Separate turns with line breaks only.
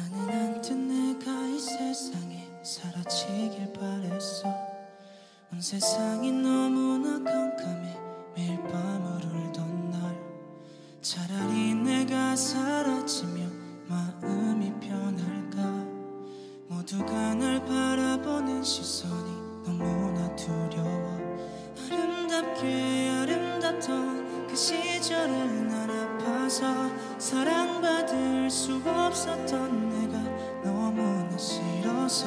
나는 한때 내가 이 세상에 사라지길 바랬어. 온 세상이 너무나 깜깜해 매일 밤을 울던 날. 차라리 내가 사라지면 마음이 편할까? 모두가 날 바라보는 시선 아파서 사랑받을 수 없었던 내가 너무나 싫어서